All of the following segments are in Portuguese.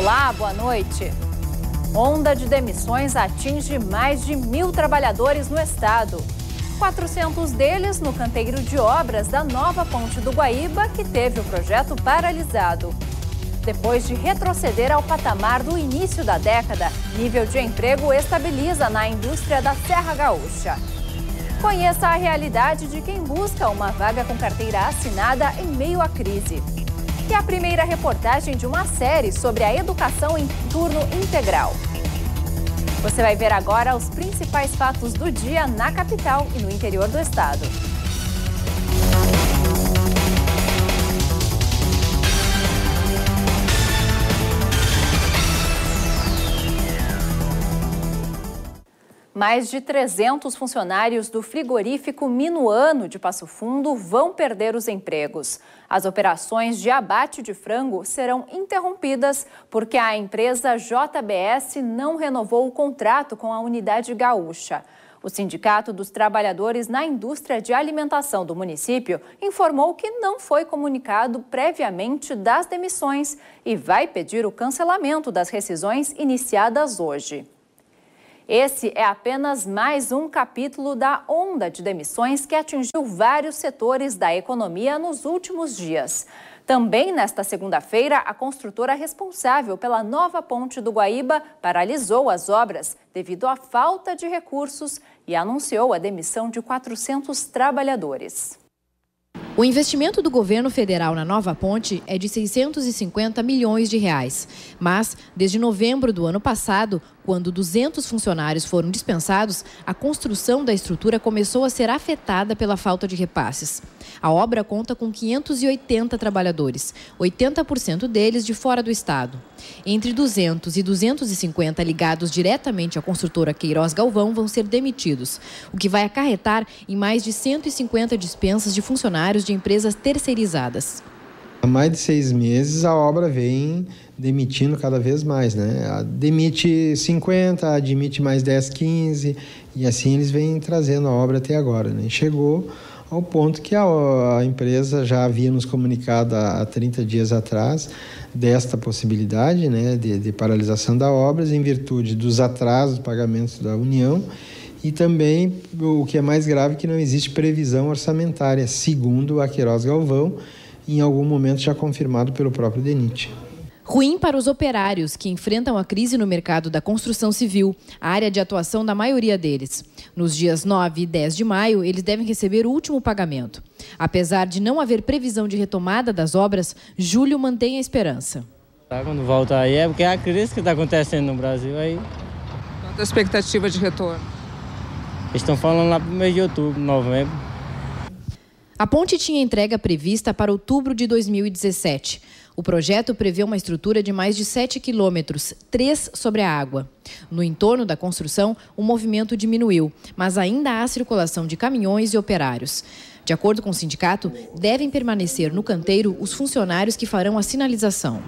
Olá, boa noite. Onda de demissões atinge mais de mil trabalhadores no estado. 400 deles no canteiro de obras da nova Ponte do Guaíba, que teve o projeto paralisado. Depois de retroceder ao patamar do início da década, nível de emprego estabiliza na indústria da Serra Gaúcha. Conheça a realidade de quem busca uma vaga com carteira assinada em meio à crise. E a primeira reportagem de uma série sobre a educação em turno integral. Você vai ver agora os principais fatos do dia na capital e no interior do estado. Mais de 300 funcionários do frigorífico Minuano de Passo Fundo vão perder os empregos. As operações de abate de frango serão interrompidas porque a empresa JBS não renovou o contrato com a unidade gaúcha. O Sindicato dos Trabalhadores na Indústria de Alimentação do município informou que não foi comunicado previamente das demissões e vai pedir o cancelamento das rescisões iniciadas hoje. Esse é apenas mais um capítulo da onda de demissões que atingiu vários setores da economia nos últimos dias. Também nesta segunda-feira, a construtora responsável pela nova ponte do Guaíba paralisou as obras devido à falta de recursos e anunciou a demissão de 400 trabalhadores. O investimento do governo federal na nova ponte é de 650 milhões de reais. Mas, desde novembro do ano passado, quando 200 funcionários foram dispensados, a construção da estrutura começou a ser afetada pela falta de repasses. A obra conta com 580 trabalhadores, 80% deles de fora do estado. Entre 200 e 250 ligados diretamente à construtora Queiroz Galvão vão ser demitidos, o que vai acarretar em mais de 150 dispensas de funcionários de empresas terceirizadas. Há mais de seis meses a obra vem demitindo cada vez mais, né? Demite 50, admite mais 10, 15 e assim eles vêm trazendo a obra até agora, né? Chegou ao ponto que a, empresa já havia nos comunicado há, há 30 dias atrás desta possibilidade né, de, de paralisação da obras em virtude dos atrasos de pagamentos da União e também o que é mais grave que não existe previsão orçamentária, segundo a Queiroz Galvão, em algum momento já confirmado pelo próprio DENIT. Ruim para os operários que enfrentam a crise no mercado da construção civil, a área de atuação da maioria deles. Nos dias 9 e 10 de maio, eles devem receber o último pagamento. Apesar de não haver previsão de retomada das obras, Júlio mantém a esperança. Tá, quando volta aí é porque é a crise que está acontecendo no Brasil aí. Quanto a expectativa de retorno? Estão falando lá para o mês de outubro, novembro. A ponte tinha entrega prevista para outubro de 2017. O projeto prevê uma estrutura de mais de 7 quilômetros, três sobre a água. No entorno da construção, o movimento diminuiu, mas ainda há circulação de caminhões e operários. De acordo com o sindicato, devem permanecer no canteiro os funcionários que farão a sinalização.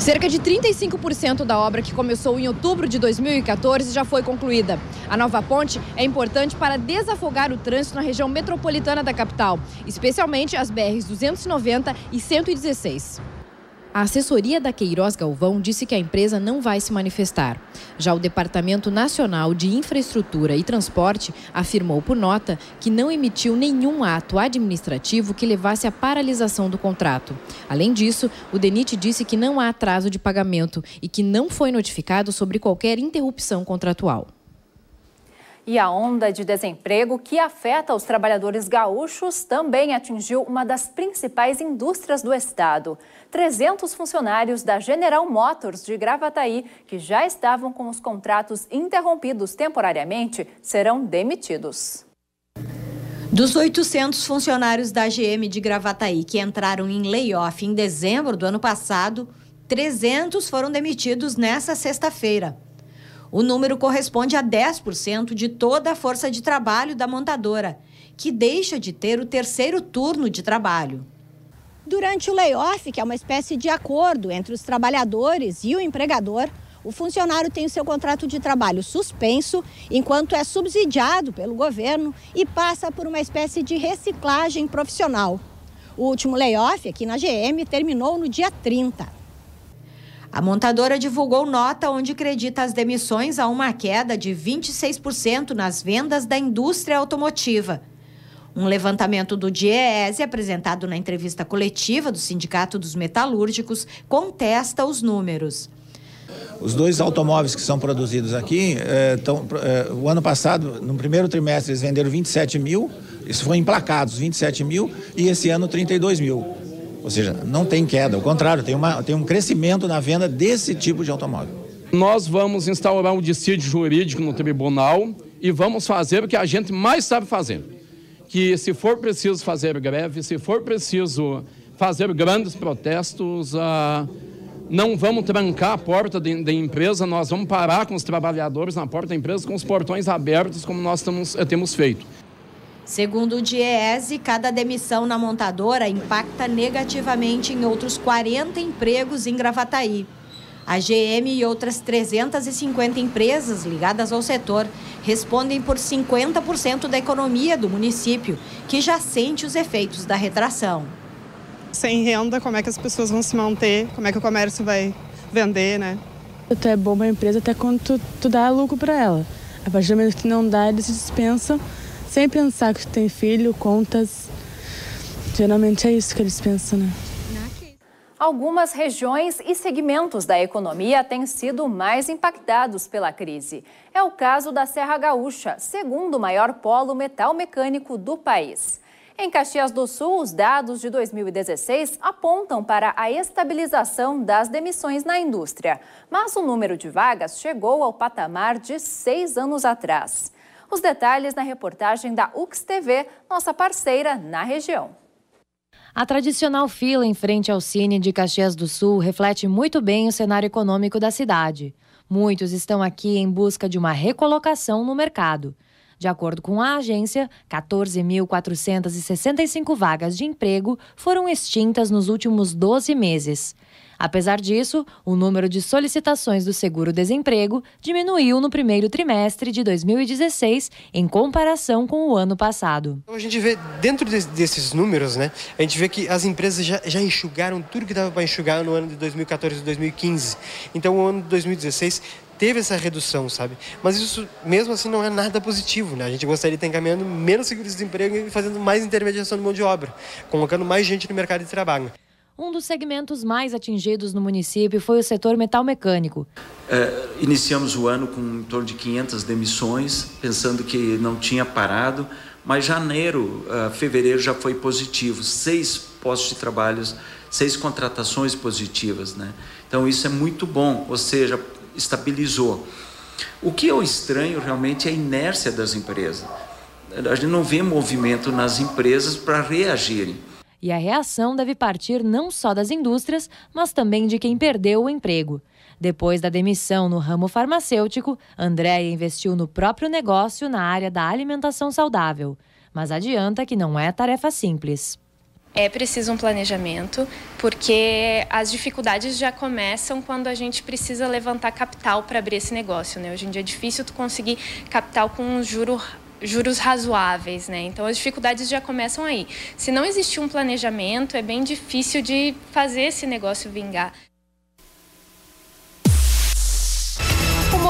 Cerca de 35% da obra que começou em outubro de 2014 já foi concluída. A nova ponte é importante para desafogar o trânsito na região metropolitana da capital, especialmente as BRs 290 e 116. A assessoria da Queiroz Galvão disse que a empresa não vai se manifestar. Já o Departamento Nacional de Infraestrutura e Transporte afirmou por nota que não emitiu nenhum ato administrativo que levasse à paralisação do contrato. Além disso, o DENIT disse que não há atraso de pagamento e que não foi notificado sobre qualquer interrupção contratual. E a onda de desemprego que afeta os trabalhadores gaúchos também atingiu uma das principais indústrias do estado. 300 funcionários da General Motors de Gravataí, que já estavam com os contratos interrompidos temporariamente, serão demitidos. Dos 800 funcionários da GM de Gravataí que entraram em layoff em dezembro do ano passado, 300 foram demitidos nesta sexta-feira. O número corresponde a 10% de toda a força de trabalho da montadora, que deixa de ter o terceiro turno de trabalho. Durante o layoff, que é uma espécie de acordo entre os trabalhadores e o empregador, o funcionário tem o seu contrato de trabalho suspenso enquanto é subsidiado pelo governo e passa por uma espécie de reciclagem profissional. O último layoff aqui na GM terminou no dia 30. A montadora divulgou nota onde acredita as demissões a uma queda de 26% nas vendas da indústria automotiva. Um levantamento do DIEESE, apresentado na entrevista coletiva do Sindicato dos Metalúrgicos, contesta os números. Os dois automóveis que são produzidos aqui, é, tão, é, o ano passado, no primeiro trimestre, eles venderam 27 mil, isso foi emplacados, 27 mil, e esse ano 32 mil. Ou seja, não tem queda, ao contrário, tem, uma, tem um crescimento na venda desse tipo de automóvel. Nós vamos instaurar um dissídio jurídico no tribunal e vamos fazer o que a gente mais sabe fazer. Que se for preciso fazer greve, se for preciso fazer grandes protestos, uh, não vamos trancar a porta da empresa, nós vamos parar com os trabalhadores na porta da empresa com os portões abertos, como nós temos feito. Segundo o DIEESE, cada demissão na montadora impacta negativamente em outros 40 empregos em Gravataí. A GM e outras 350 empresas ligadas ao setor respondem por 50% da economia do município, que já sente os efeitos da retração sem renda, como é que as pessoas vão se manter, como é que o comércio vai vender, né? Tu é bom para a empresa até quando tu, tu dá lucro para ela. A partir do momento que não dá, eles se dispensam sem pensar que tem filho, contas. Geralmente é isso que eles pensam, né? Algumas regiões e segmentos da economia têm sido mais impactados pela crise. É o caso da Serra Gaúcha, segundo maior polo metal mecânico do país. Em Caxias do Sul, os dados de 2016 apontam para a estabilização das demissões na indústria, mas o número de vagas chegou ao patamar de seis anos atrás. Os detalhes na reportagem da UX TV, nossa parceira na região. A tradicional fila em frente ao Cine de Caxias do Sul reflete muito bem o cenário econômico da cidade. Muitos estão aqui em busca de uma recolocação no mercado. De acordo com a agência, 14.465 vagas de emprego foram extintas nos últimos 12 meses. Apesar disso, o número de solicitações do seguro-desemprego diminuiu no primeiro trimestre de 2016 em comparação com o ano passado. Então, a gente vê, dentro de, desses números, né, a gente vê que as empresas já, já enxugaram tudo que dava para enxugar no ano de 2014 e 2015. Então, o ano de 2016 teve essa redução, sabe? Mas isso, mesmo assim, não é nada positivo, né? A gente gostaria de estar encaminhando menos seguro-desemprego e fazendo mais intermediação de mão de obra, colocando mais gente no mercado de trabalho. Um dos segmentos mais atingidos no município foi o setor metal mecânico. É, iniciamos o ano com em torno de 500 demissões, pensando que não tinha parado, mas janeiro, uh, fevereiro já foi positivo, seis postos de trabalho, seis contratações positivas, né? Então isso é muito bom, ou seja, estabilizou. O que eu estranho realmente é a inércia das empresas. A gente não vê movimento nas empresas para reagirem. E a reação deve partir não só das indústrias, mas também de quem perdeu o emprego. Depois da demissão no ramo farmacêutico, Andréia investiu no próprio negócio na área da alimentação saudável. Mas adianta que não é tarefa simples. É preciso um planejamento, porque as dificuldades já começam quando a gente precisa levantar capital para abrir esse negócio. Né? Hoje em dia é difícil tu conseguir capital com um juro juros razoáveis, né? Então as dificuldades já começam aí. Se não existir um planejamento, é bem difícil de fazer esse negócio vingar.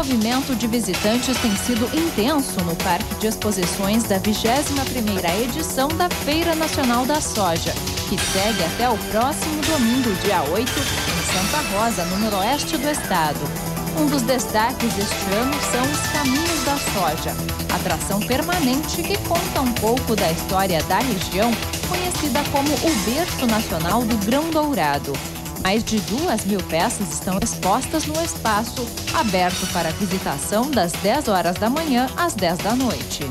movimento de visitantes tem sido intenso no Parque de Exposições da 21ª edição da Feira Nacional da Soja, que segue até o próximo domingo, dia 8, em Santa Rosa, no noroeste do estado. Um dos destaques deste ano são os Caminhos da Soja, atração permanente que conta um pouco da história da região, conhecida como o berço nacional do grão dourado. Mais de duas mil peças estão expostas no espaço, aberto para visitação das 10 horas da manhã às 10 da noite.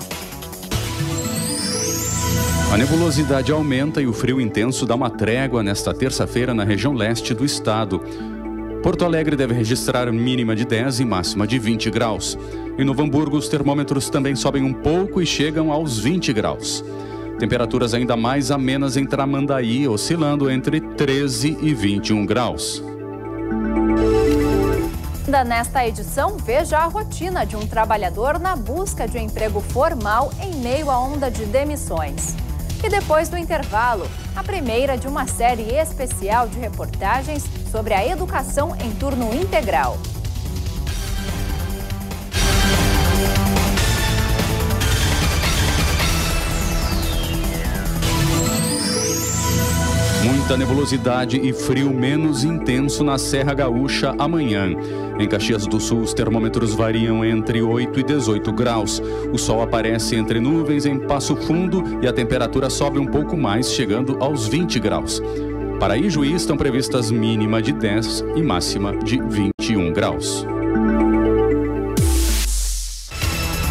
A nebulosidade aumenta e o frio intenso dá uma trégua nesta terça-feira na região leste do estado. Porto Alegre deve registrar mínima de 10 e máxima de 20 graus. Em Novo Hamburgo, os termômetros também sobem um pouco e chegam aos 20 graus. Temperaturas ainda mais amenas em Tramandaí, oscilando entre 13 e 21 graus. Ainda nesta edição, veja a rotina de um trabalhador na busca de um emprego formal em meio à onda de demissões. E depois do intervalo, a primeira de uma série especial de reportagens sobre a educação em turno integral. Muita nebulosidade e frio menos intenso na Serra Gaúcha amanhã. Em Caxias do Sul, os termômetros variam entre 8 e 18 graus. O sol aparece entre nuvens em Passo Fundo e a temperatura sobe um pouco mais, chegando aos 20 graus. Para Ijuí estão previstas mínima de 10 e máxima de 21 graus.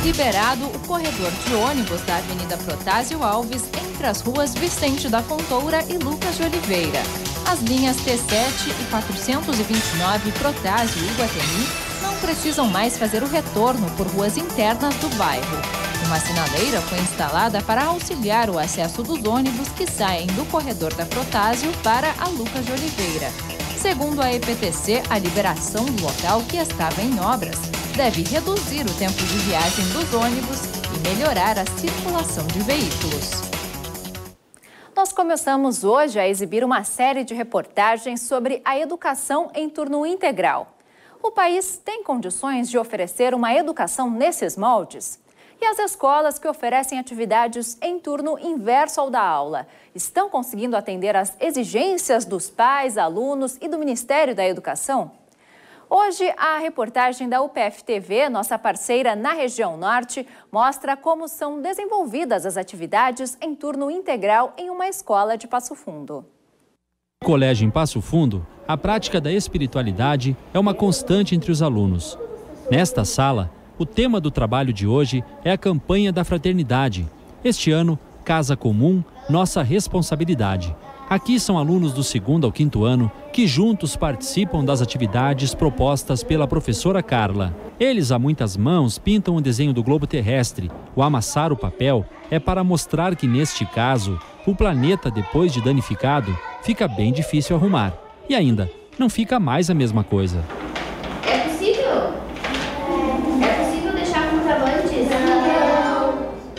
Liberado o corredor de ônibus da Avenida Protásio Alves entre as ruas Vicente da Fontoura e Lucas de Oliveira. As linhas T7 e 429 Protásio e Guatemi não precisam mais fazer o retorno por ruas internas do bairro. Uma sinaleira foi instalada para auxiliar o acesso dos ônibus que saem do corredor da Protásio para a Lucas de Oliveira. Segundo a EPTC, a liberação do local que estava em obras deve reduzir o tempo de viagem dos ônibus e melhorar a circulação de veículos. Nós começamos hoje a exibir uma série de reportagens sobre a educação em turno integral. O país tem condições de oferecer uma educação nesses moldes? E as escolas que oferecem atividades em turno inverso ao da aula estão conseguindo atender às exigências dos pais, alunos e do Ministério da Educação? Hoje, a reportagem da UPF TV, nossa parceira na região norte, mostra como são desenvolvidas as atividades em turno integral em uma escola de Passo Fundo. No colégio em Passo Fundo, a prática da espiritualidade é uma constante entre os alunos. Nesta sala, o tema do trabalho de hoje é a campanha da fraternidade. Este ano, Casa Comum, Nossa Responsabilidade. Aqui são alunos do segundo ao quinto ano que juntos participam das atividades propostas pela professora Carla. Eles, a muitas mãos, pintam o desenho do globo terrestre. O amassar o papel é para mostrar que, neste caso, o planeta, depois de danificado, fica bem difícil arrumar. E ainda, não fica mais a mesma coisa.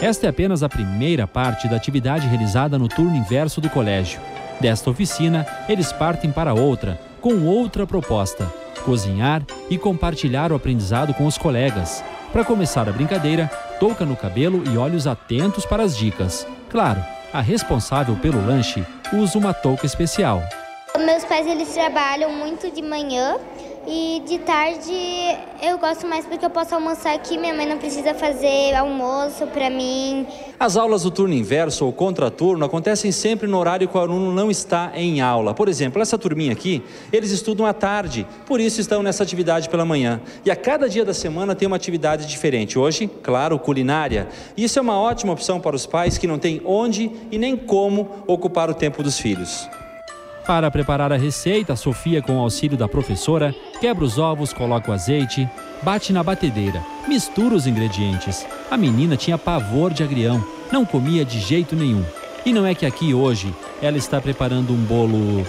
Esta é apenas a primeira parte da atividade realizada no turno inverso do colégio. Desta oficina, eles partem para outra, com outra proposta: cozinhar e compartilhar o aprendizado com os colegas. Para começar a brincadeira, touca no cabelo e olhos atentos para as dicas. Claro, a responsável pelo lanche usa uma touca especial. Meus pais eles trabalham muito de manhã e de tarde eu gosto mais porque eu posso almoçar aqui, minha mãe não precisa fazer almoço para mim. As aulas do turno inverso ou contraturno acontecem sempre no horário que o aluno não está em aula. Por exemplo, essa turminha aqui, eles estudam à tarde, por isso estão nessa atividade pela manhã. E a cada dia da semana tem uma atividade diferente. Hoje, claro, culinária. Isso é uma ótima opção para os pais que não têm onde e nem como ocupar o tempo dos filhos. Para preparar a receita, Sofia, com o auxílio da professora, quebra os ovos, coloca o azeite, bate na batedeira, mistura os ingredientes. A menina tinha pavor de agrião, não comia de jeito nenhum. E não é que aqui hoje ela está preparando um bolo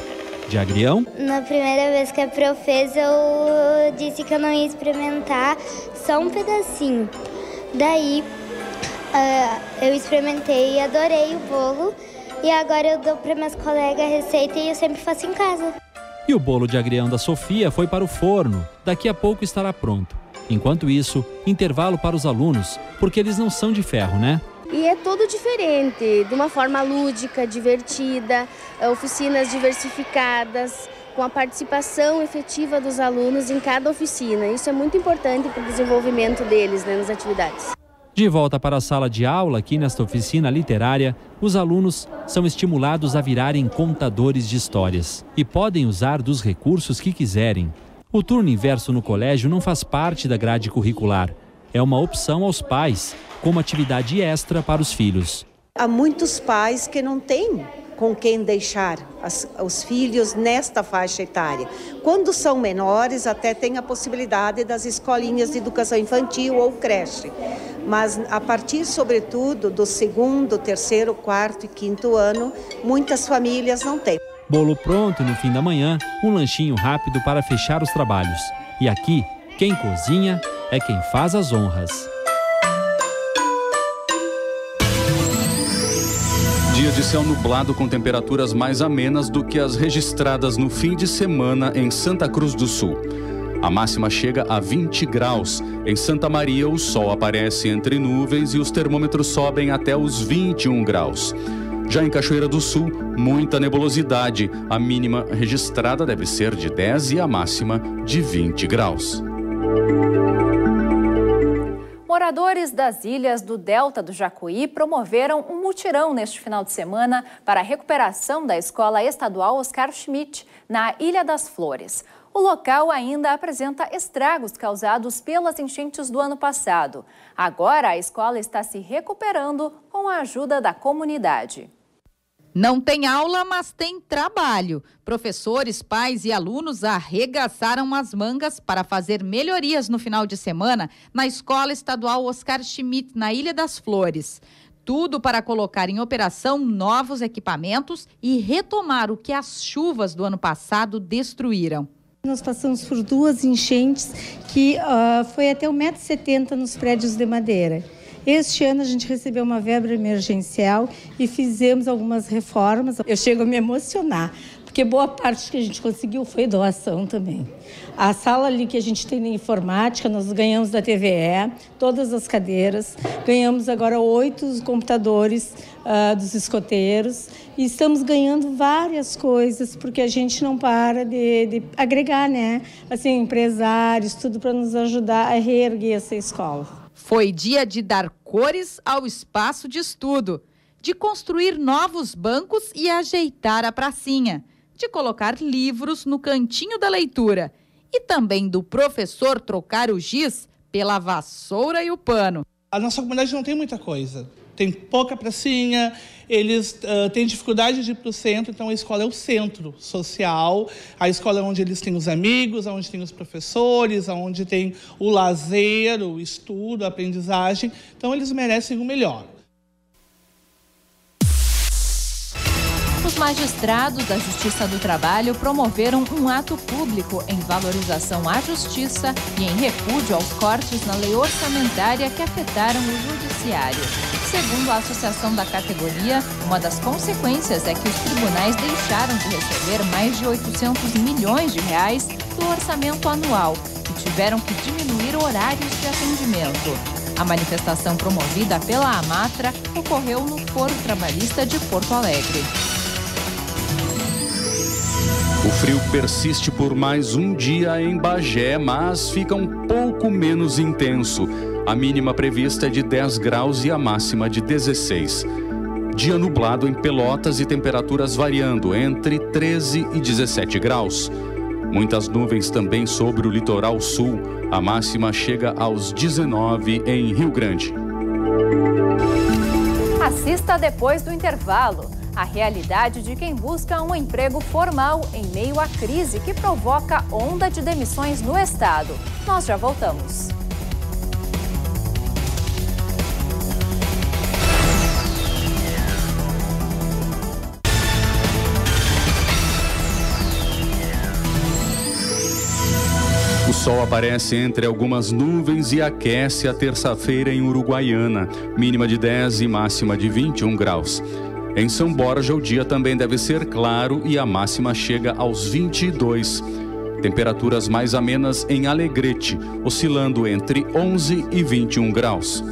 de agrião? Na primeira vez que a prof fez, eu disse que eu não ia experimentar só um pedacinho. Daí uh, eu experimentei e adorei o bolo. E agora eu dou para meus colegas a receita e eu sempre faço em casa. E o bolo de agrião da Sofia foi para o forno. Daqui a pouco estará pronto. Enquanto isso, intervalo para os alunos, porque eles não são de ferro, né? E é todo diferente, de uma forma lúdica, divertida, é, oficinas diversificadas, com a participação efetiva dos alunos em cada oficina. Isso é muito importante para o desenvolvimento deles né, nas atividades. De volta para a sala de aula, aqui nesta oficina literária, os alunos são estimulados a virarem contadores de histórias e podem usar dos recursos que quiserem. O turno inverso no colégio não faz parte da grade curricular. É uma opção aos pais, como atividade extra para os filhos. Há muitos pais que não têm com quem deixar as, os filhos nesta faixa etária. Quando são menores, até tem a possibilidade das escolinhas de educação infantil ou creche. Mas a partir, sobretudo, do segundo, terceiro, quarto e quinto ano, muitas famílias não têm. Bolo pronto no fim da manhã, um lanchinho rápido para fechar os trabalhos. E aqui, quem cozinha é quem faz as honras. Dia de céu nublado com temperaturas mais amenas do que as registradas no fim de semana em Santa Cruz do Sul. A máxima chega a 20 graus. Em Santa Maria, o sol aparece entre nuvens e os termômetros sobem até os 21 graus. Já em Cachoeira do Sul, muita nebulosidade. A mínima registrada deve ser de 10 e a máxima de 20 graus. Moradores das ilhas do Delta do Jacuí promoveram um mutirão neste final de semana para a recuperação da escola estadual Oscar Schmidt, na Ilha das Flores. O local ainda apresenta estragos causados pelas enchentes do ano passado. Agora a escola está se recuperando com a ajuda da comunidade. Não tem aula, mas tem trabalho. Professores, pais e alunos arregaçaram as mangas para fazer melhorias no final de semana na Escola Estadual Oscar Schmidt, na Ilha das Flores. Tudo para colocar em operação novos equipamentos e retomar o que as chuvas do ano passado destruíram. Nós passamos por duas enchentes que uh, foi até 1,70m nos prédios de madeira. Este ano a gente recebeu uma verba emergencial e fizemos algumas reformas. Eu chego a me emocionar, porque boa parte que a gente conseguiu foi doação também. A sala ali que a gente tem na informática, nós ganhamos da TVE, todas as cadeiras, ganhamos agora oito computadores uh, dos escoteiros e estamos ganhando várias coisas, porque a gente não para de, de agregar, né? Assim, empresários, tudo para nos ajudar a reerguer essa escola. Foi dia de dar cores ao espaço de estudo, de construir novos bancos e ajeitar a pracinha, de colocar livros no cantinho da leitura e também do professor trocar o giz pela vassoura e o pano. A nossa comunidade não tem muita coisa tem pouca pracinha, eles uh, têm dificuldade de ir para o centro, então a escola é o centro social, a escola é onde eles têm os amigos, onde tem os professores, onde tem o lazer, o estudo, a aprendizagem, então eles merecem o melhor. Os magistrados da Justiça do Trabalho promoveram um ato público em valorização à justiça e em repúdio aos cortes na lei orçamentária que afetaram o judiciário. Segundo a associação da categoria, uma das consequências é que os tribunais deixaram de receber mais de 800 milhões de reais do orçamento anual e tiveram que diminuir horários de atendimento. A manifestação promovida pela Amatra ocorreu no Foro Trabalhista de Porto Alegre. O frio persiste por mais um dia em Bagé, mas fica um pouco menos intenso. A mínima prevista é de 10 graus e a máxima de 16. Dia nublado em Pelotas e temperaturas variando entre 13 e 17 graus. Muitas nuvens também sobre o litoral sul. A máxima chega aos 19 em Rio Grande. Assista depois do intervalo a realidade de quem busca um emprego formal em meio à crise que provoca onda de demissões no estado. Nós já voltamos. O sol aparece entre algumas nuvens e aquece a terça-feira em Uruguaiana, mínima de 10 e máxima de 21 graus. Em São Borja, o dia também deve ser claro e a máxima chega aos 22. Temperaturas mais amenas em Alegrete, oscilando entre 11 e 21 graus.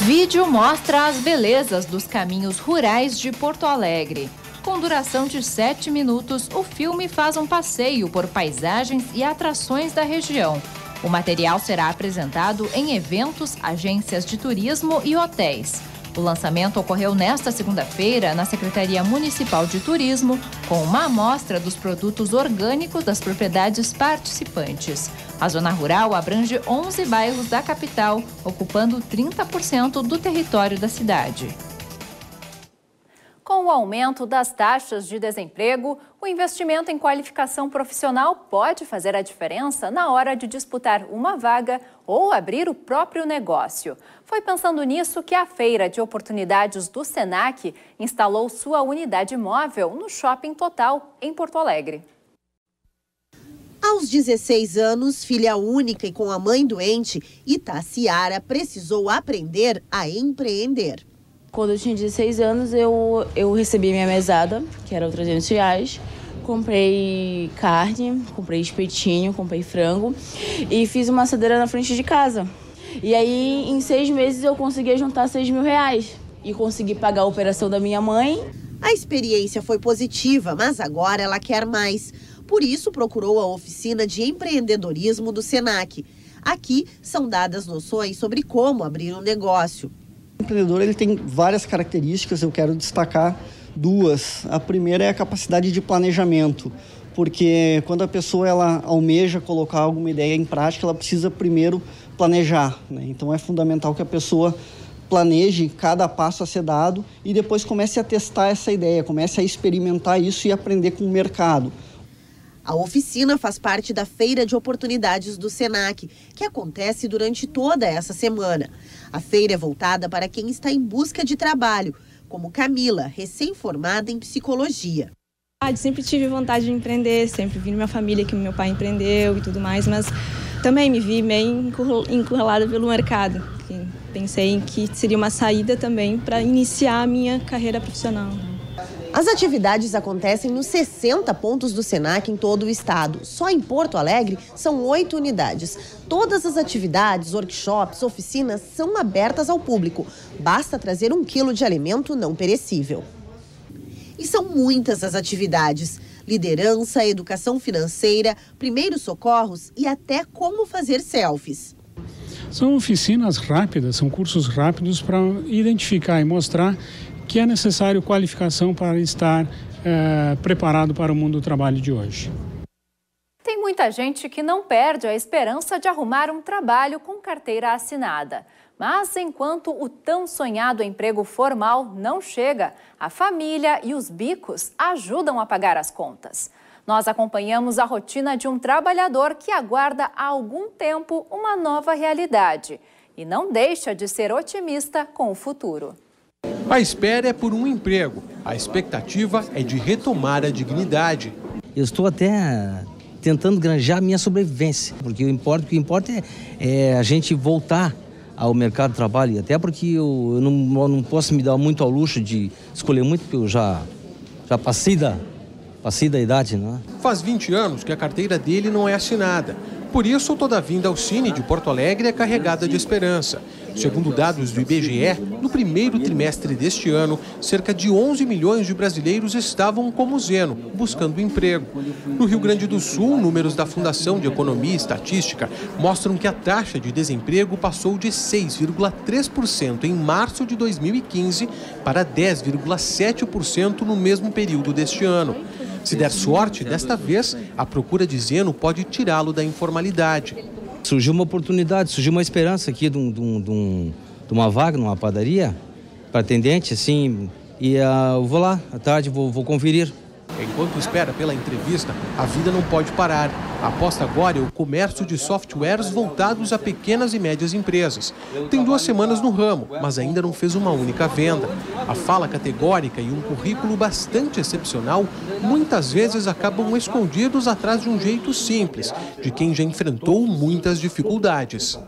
Vídeo mostra as belezas dos caminhos rurais de Porto Alegre. Com duração de 7 minutos, o filme faz um passeio por paisagens e atrações da região, o material será apresentado em eventos, agências de turismo e hotéis. O lançamento ocorreu nesta segunda-feira na Secretaria Municipal de Turismo, com uma amostra dos produtos orgânicos das propriedades participantes. A zona rural abrange 11 bairros da capital, ocupando 30% do território da cidade. O aumento das taxas de desemprego, o investimento em qualificação profissional pode fazer a diferença na hora de disputar uma vaga ou abrir o próprio negócio. Foi pensando nisso que a Feira de Oportunidades do SENAC instalou sua unidade móvel no Shopping Total, em Porto Alegre. Aos 16 anos, filha única e com a mãe doente, Itaciara precisou aprender a empreender. Quando eu tinha 16 anos, eu, eu recebi minha mesada, que era 300 reais. Comprei carne, comprei espetinho, comprei frango e fiz uma assadeira na frente de casa. E aí, em seis meses, eu consegui juntar 6 mil reais e consegui pagar a operação da minha mãe. A experiência foi positiva, mas agora ela quer mais. Por isso, procurou a oficina de empreendedorismo do SENAC. Aqui são dadas noções sobre como abrir um negócio. O empreendedor ele tem várias características, eu quero destacar duas. A primeira é a capacidade de planejamento, porque quando a pessoa ela almeja colocar alguma ideia em prática, ela precisa primeiro planejar. Né? Então é fundamental que a pessoa planeje cada passo a ser dado e depois comece a testar essa ideia, comece a experimentar isso e aprender com o mercado. A oficina faz parte da Feira de Oportunidades do SENAC, que acontece durante toda essa semana. A feira é voltada para quem está em busca de trabalho, como Camila, recém-formada em psicologia. Sempre tive vontade de empreender, sempre vi minha família que meu pai empreendeu e tudo mais, mas também me vi meio encurralada pelo mercado. Pensei que seria uma saída também para iniciar a minha carreira profissional. As atividades acontecem nos 60 pontos do SENAC em todo o estado. Só em Porto Alegre são oito unidades. Todas as atividades, workshops, oficinas são abertas ao público. Basta trazer um quilo de alimento não perecível. E são muitas as atividades: liderança, educação financeira, primeiros socorros e até como fazer selfies. São oficinas rápidas, são cursos rápidos para identificar e mostrar que é necessário qualificação para estar é, preparado para o mundo do trabalho de hoje. Tem muita gente que não perde a esperança de arrumar um trabalho com carteira assinada. Mas enquanto o tão sonhado emprego formal não chega, a família e os bicos ajudam a pagar as contas. Nós acompanhamos a rotina de um trabalhador que aguarda há algum tempo uma nova realidade e não deixa de ser otimista com o futuro. A espera é por um emprego. A expectativa é de retomar a dignidade. Eu estou até tentando granjar a minha sobrevivência, porque o, importa, o que importa é, é, a gente voltar ao mercado de trabalho, até porque eu, eu, não, eu, não, posso me dar muito ao luxo de escolher muito, porque eu já, já passei, da, passei da idade. Não é? Faz 20 anos que a carteira dele não é assinada. Por isso, toda a vinda ao Cine de Porto Alegre é carregada de esperança. Segundo dados do IBGE, no primeiro trimestre deste ano, cerca de 11 milhões de brasileiros estavam como Zeno, buscando emprego. No Rio Grande do Sul, números da Fundação de Economia e Estatística mostram que a taxa de desemprego passou de 6,3% em março de 2015 para 10,7% no mesmo período deste ano. Se der sorte, desta vez, a procura de Zeno pode tirá-lo da informalidade. Surgiu uma oportunidade, surgiu uma esperança aqui de, um, de, um, de uma vaga numa padaria para atendente, assim, e uh, eu vou lá à tarde, vou, vou conferir. Enquanto espera pela entrevista, a vida não pode parar. Aposta agora é o comércio de softwares voltados a pequenas e médias empresas. Tem duas semanas no ramo, mas ainda não fez uma única venda. A fala categórica e um currículo bastante excepcional muitas vezes acabam escondidos atrás de um jeito simples, de quem já enfrentou muitas dificuldades.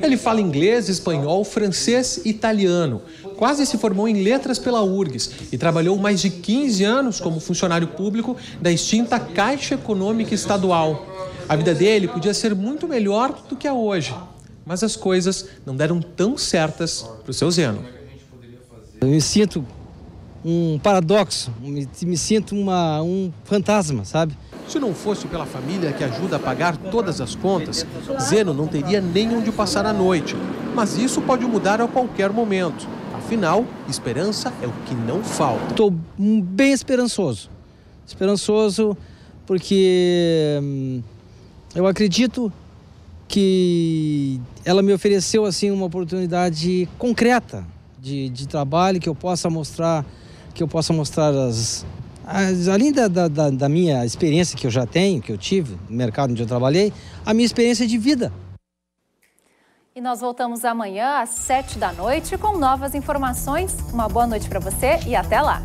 Ele fala inglês, espanhol, francês e italiano. Quase se formou em letras pela URGS e trabalhou mais de 15 anos como funcionário público da extinta Caixa Econômica Estadual. A vida dele podia ser muito melhor do que é hoje, mas as coisas não deram tão certas para o seu Zeno. Eu me sinto um paradoxo, me, me sinto uma, um fantasma, sabe? Se não fosse pela família que ajuda a pagar todas as contas, Zeno não teria nem onde passar a noite. Mas isso pode mudar a qualquer momento. Afinal, esperança é o que não falta. Estou bem esperançoso. Esperançoso porque hum, eu acredito que ela me ofereceu assim uma oportunidade concreta de, de trabalho que eu possa mostrar que eu possa mostrar as, além da, da, da, minha experiência que eu já tenho, que eu tive no mercado onde eu trabalhei, a minha experiência de vida. E nós voltamos amanhã às sete da noite com novas informações. Uma boa noite para você e até lá.